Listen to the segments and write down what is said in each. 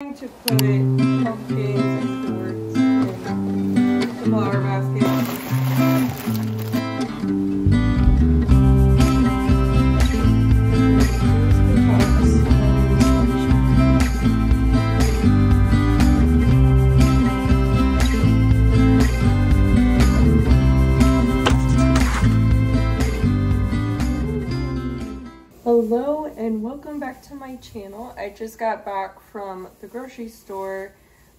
going to put pumpkins just got back from the grocery store.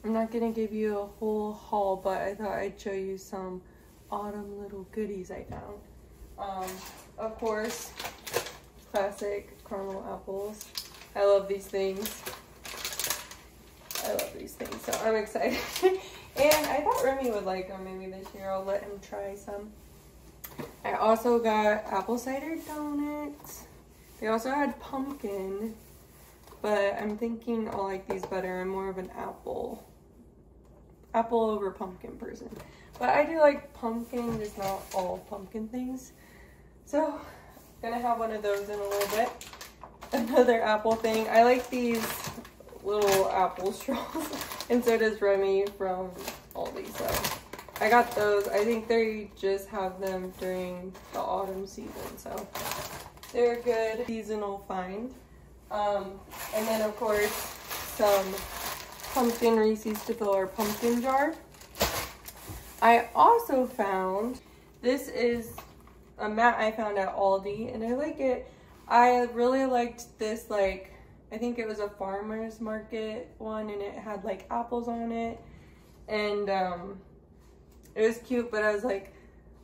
I'm not gonna give you a whole haul, but I thought I'd show you some autumn little goodies I found. Um, of course, classic caramel apples. I love these things. I love these things, so I'm excited. and I thought Remy would like them maybe this year. I'll let him try some. I also got apple cider donuts. They also had pumpkin, but I'm thinking I'll like these better. I'm more of an apple, apple over pumpkin person. But I do like pumpkin, just not all pumpkin things. So, I'm gonna have one of those in a little bit. Another apple thing. I like these little apple straws, and so does Remy from Aldi. So, I got those. I think they just have them during the autumn season. So, they're a good seasonal find. Um, and then of course some pumpkin Reese's to fill our pumpkin jar. I also found, this is a mat I found at Aldi and I like it. I really liked this like, I think it was a farmer's market one and it had like apples on it. And um, it was cute, but I was like,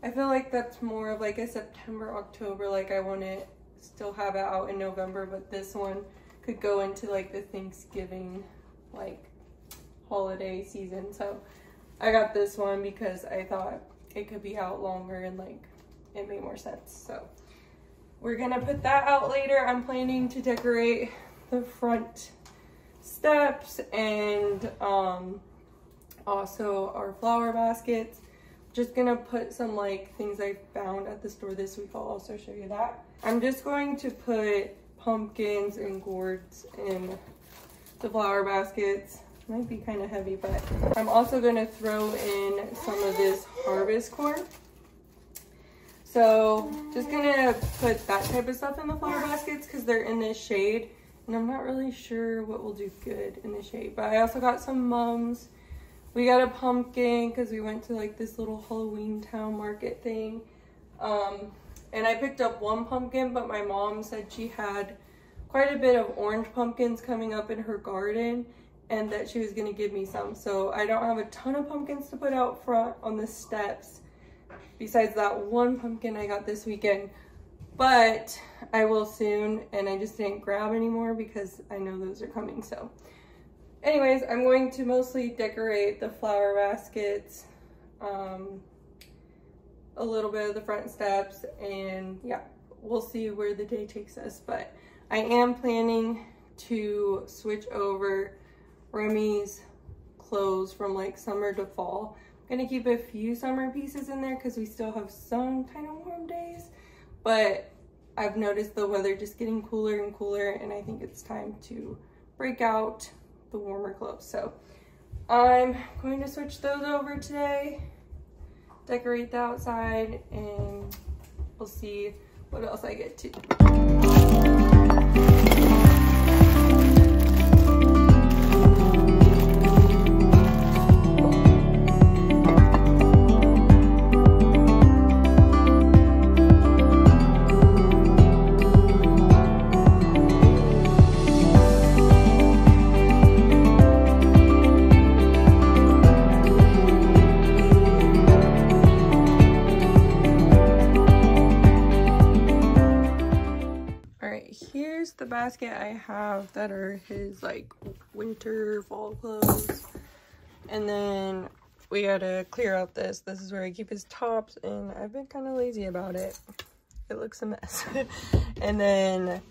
I feel like that's more of like a September, October, like I want to still have it out in November, but this one could go into like the Thanksgiving like holiday season. So I got this one because I thought it could be out longer and like it made more sense. So we're gonna put that out later. I'm planning to decorate the front steps and um, also our flower baskets just gonna put some like things I found at the store this week. I'll also show you that. I'm just going to put pumpkins and gourds in the flower baskets. Might be kind of heavy, but I'm also gonna throw in some of this harvest corn. So just gonna put that type of stuff in the flower baskets because they're in this shade. And I'm not really sure what will do good in the shade. But I also got some mums we got a pumpkin because we went to like this little Halloween town market thing. Um, and I picked up one pumpkin, but my mom said she had quite a bit of orange pumpkins coming up in her garden and that she was going to give me some. So I don't have a ton of pumpkins to put out front on the steps besides that one pumpkin I got this weekend. But I will soon and I just didn't grab anymore because I know those are coming. So anyways, I'm going to mostly decorate the flower baskets, um, a little bit of the front steps, and yeah, we'll see where the day takes us. But I am planning to switch over Remy's clothes from like summer to fall. I'm gonna keep a few summer pieces in there because we still have some kind of warm days, but I've noticed the weather just getting cooler and cooler and I think it's time to break out the warmer clothes. So I'm going to switch those over today, decorate the outside, and we'll see what else I get to. The basket I have that are his like winter fall clothes. And then we gotta clear out this. This is where I keep his tops and I've been kind of lazy about it. It looks a mess. and then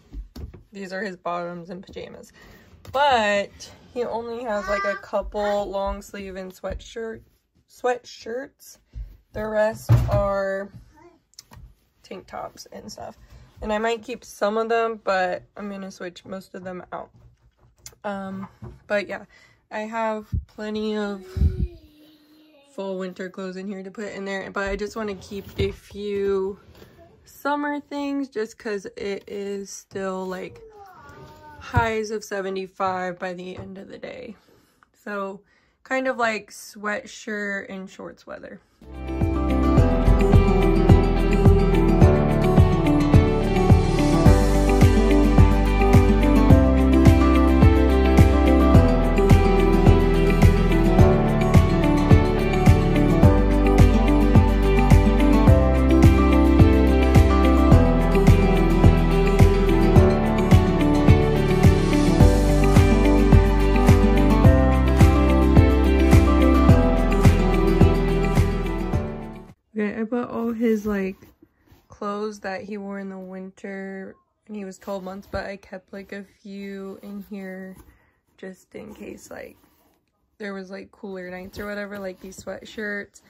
these are his bottoms and pajamas. But he only has like a couple long sleeve and sweatshirt sweatshirts. The rest are tank tops and stuff. And I might keep some of them, but I'm going to switch most of them out. Um, but yeah, I have plenty of full winter clothes in here to put in there, but I just want to keep a few summer things just because it is still like highs of 75 by the end of the day. So kind of like sweatshirt and shorts weather. Clothes that he wore in the winter and he was 12 months, but I kept like a few in here just in case like there was like cooler nights or whatever, like these sweatshirts.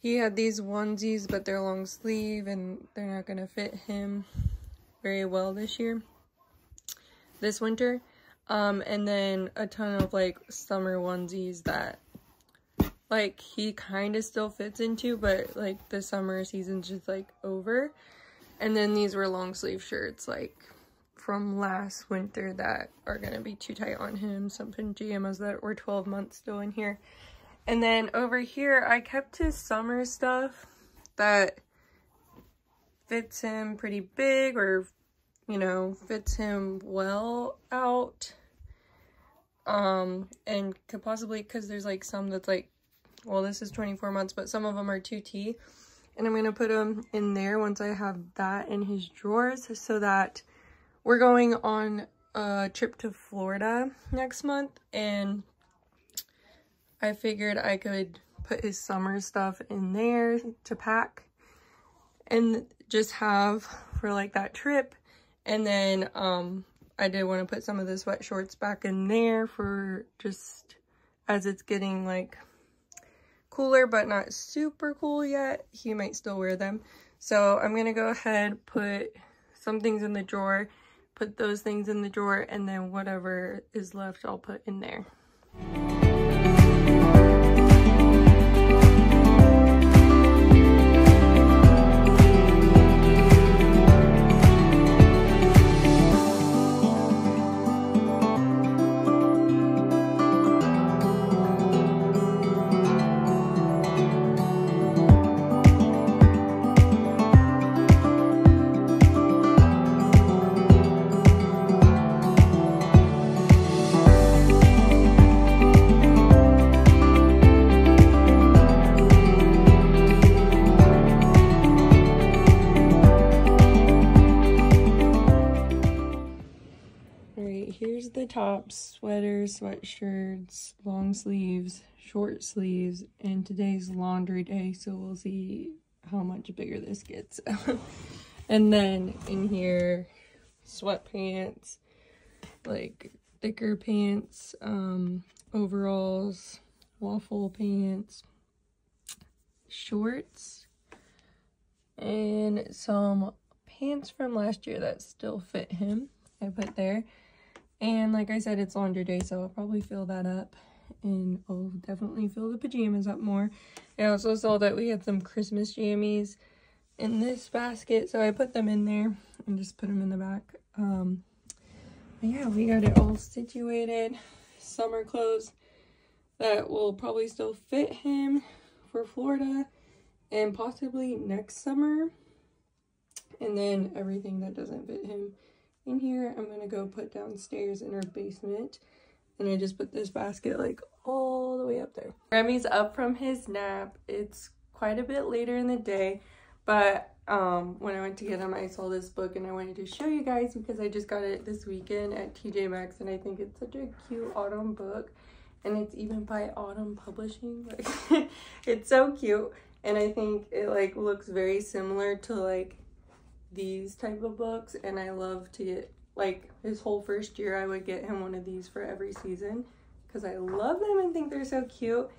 He had these onesies, but they're long sleeve and they're not gonna fit him very well this year, this winter. Um, and then a ton of like summer onesies that like he kind of still fits into, but like the summer season's just like over. And then these were long sleeve shirts like from last winter that are gonna be too tight on him. Some pajamas that were 12 months still in here. And then over here, I kept his summer stuff that fits him pretty big or, you know, fits him well out. Um, and could possibly, cause there's like some that's like well this is 24 months but some of them are 2t and i'm going to put them in there once i have that in his drawers so that we're going on a trip to florida next month and i figured i could put his summer stuff in there to pack and just have for like that trip. And then um i did want to put some of the sweat shorts back in there for just as it's getting like cooler, but not super cool yet. He might still wear them. So I'm going to go ahead, put some things in the drawer, put those things in the drawer, and then whatever is left I'll put in there. Tops, sweaters, sweatshirts, long sleeves, short sleeves, and today's laundry day, so we'll see how much bigger this gets. and then in here, sweatpants, like thicker pants, um, overalls, waffle pants, shorts, and some pants from last year that still fit him. I put there. And like I said, it's laundry day, so I'll probably fill that up. And I'll definitely fill the pajamas up more. I also saw that we had some Christmas jammies in this basket, so I put them in there and just put them in the back. Um, yeah, we got it all situated. Summer clothes that will probably still fit him for Florida and possibly next summer. And then everything that doesn't fit him in here I'm going to go put downstairs in our basement. And I just put this basket like all the way up there. Remy's up from his nap. It's quite a bit later in the day. But um, when I went to get him, I saw this book and I wanted to show you guys because I just got it this weekend at TJ Maxx and I think it's such a cute autumn book. And it's even by Autumn Publishing. Like, it's so cute. And I think it like looks very similar to like these type of books and I love to get like his whole first year I would get him one of these for every season because I love them and think they're so cute.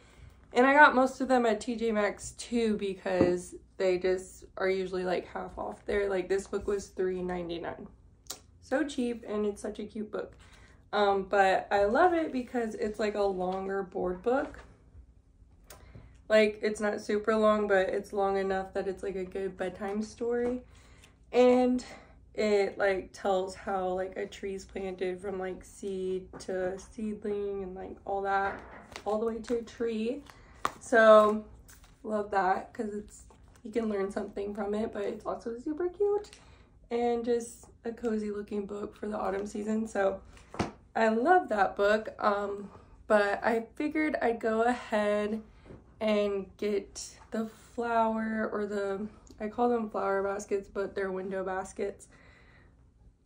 And I got most of them at TJ Maxx too because they just are usually like half off there. Like this book was $3.99. So cheap and it's such a cute book. Um, but I love it because it's like a longer board book. Like it's not super long, but it's long enough that it's like a good bedtime story. And it like tells how like a tree's planted from like seed to seedling and like all that all the way to a tree. So love that because it's you can learn something from it, but it's also super cute and just a cozy looking book for the autumn season. So I love that book. Um, but I figured I'd go ahead and get the flower or the, I call them flower baskets, but they're window baskets.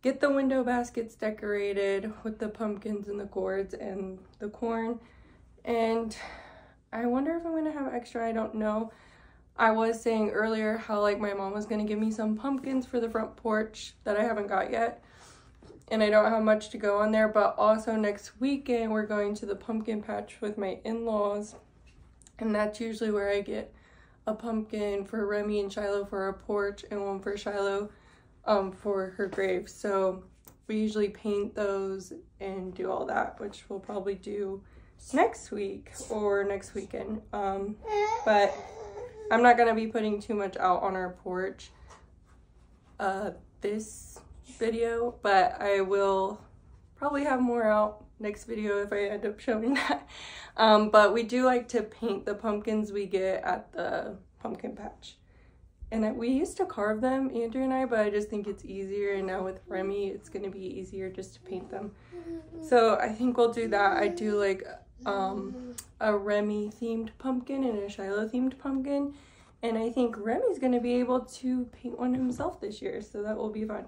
Get the window baskets decorated with the pumpkins and the gourds and the corn. And I wonder if I'm to have extra, I don't know. I was saying earlier how like my mom was to give me some pumpkins for the front porch that I haven't got yet. And I don't have much to go on there, but also next weekend we're going to the pumpkin patch with my in-laws. And that's usually where I get a pumpkin for Remy and Shiloh for our porch and one for Shiloh um, for her grave. So we usually paint those and do all that, which we'll probably do next week or next weekend. Um, but I'm not going to be putting too much out on our porch uh, this video, but I will probably have more out next video if I end up showing that. Um, but we do like to paint the pumpkins we get at the pumpkin patch. And we used to carve them, Andrew and I, but I just think it's easier. And now with Remy, it's going to be easier just to paint them. So I think we'll do that. I do like um, a Remy themed pumpkin and a Shiloh themed pumpkin. And I think Remy's going to be able to paint one himself this year. So that will be fun.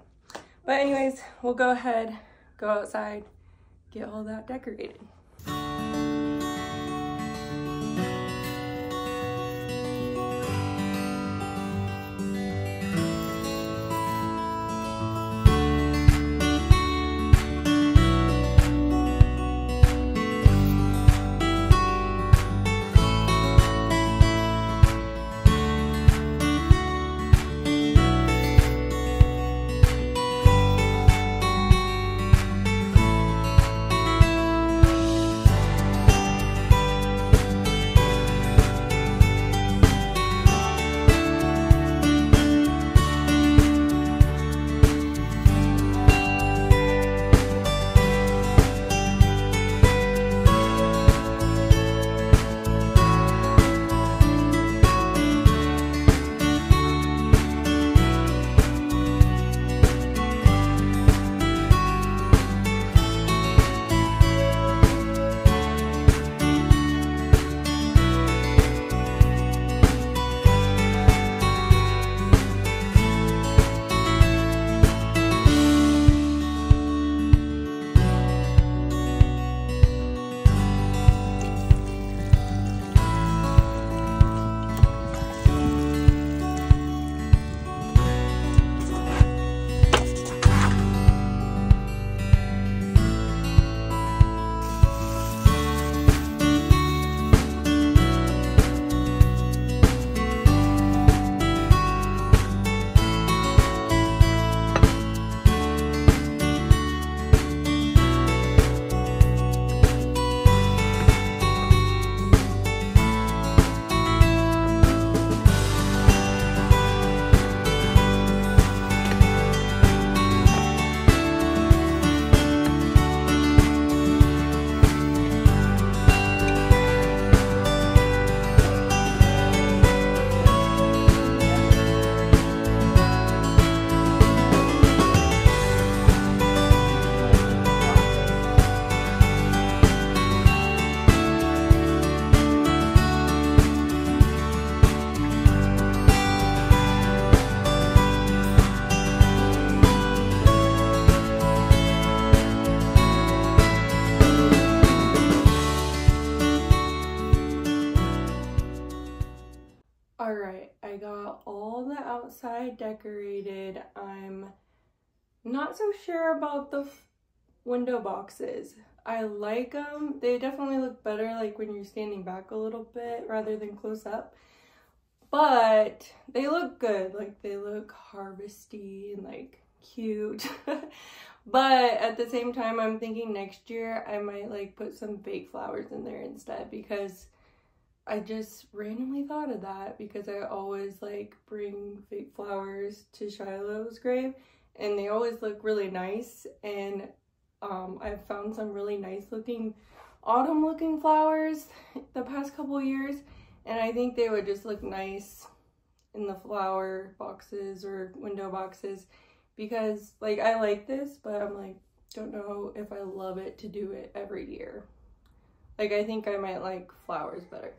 But anyways, we'll go ahead, go outside, get all that decorated. Outside decorated. I'm not so sure about the window boxes. I like them. They definitely look better like when you're standing back a little bit rather than close up. But they look good. Like they look harvesty and like cute. But at the same time, I'm thinking next year I might like put some fake flowers in there instead because I just randomly thought of that because I always like bring fake flowers to Shiloh's grave and they always look really nice and um, I've found some really nice looking autumn looking flowers the past couple years and I think they would just look nice in the flower boxes or window boxes because like I like this but I'm like don't know if I love it to do it every year. Like I think I might like flowers better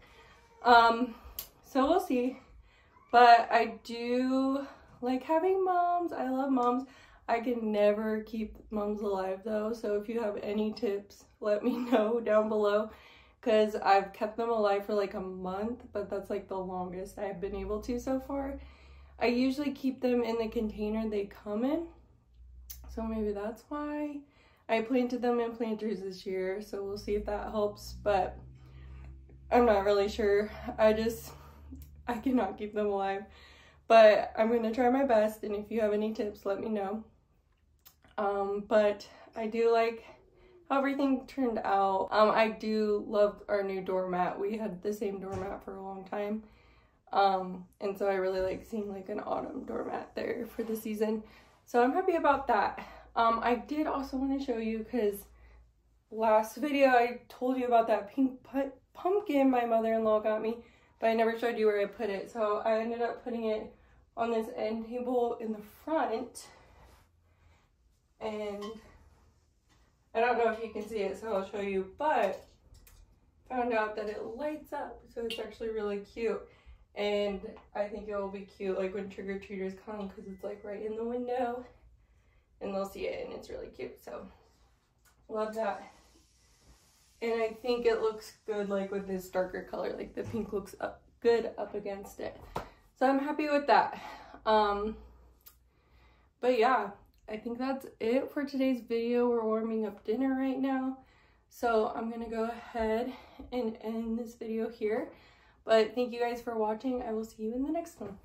um, so we'll see. But I do like having mums. I love mums. I can never keep mums alive though. So if you have any tips, let me know down below. Because I've kept them alive for like a month, but that's like the longest I've been able to so far. I usually keep them in the container they come in. So maybe that's why. I planted them in planters this year, so we'll see if that helps. But I'm not really sure. I just, I cannot keep them alive. But I'm going to try my best, and if you have any tips, let me know. Um, but I do like how everything turned out. Um, I do love our new doormat. We had the same doormat for a long time. Um, and so I really like seeing like an autumn doormat there for the season. So I'm happy about that. Um, I did also want to show you because last video I told you about that pink put pumpkin my mother-in-law got me, but I never showed you where I put it. So I ended up putting it on this end table in the front. And I don't know if you can see it, so I'll show you, but found out that it lights up. So it's actually really cute. And I think it will be cute like when trick-or-treaters come because it's like right in the window and they'll see it and it's really cute. So love that. And I think it looks good like with this darker color, like the pink looks up, good up against it. So I'm happy with that. Um, but yeah, I think that's it for today's video. We're warming up dinner right now. So I'm to go ahead and end this video here. But thank you guys for watching. I will see you in the next one.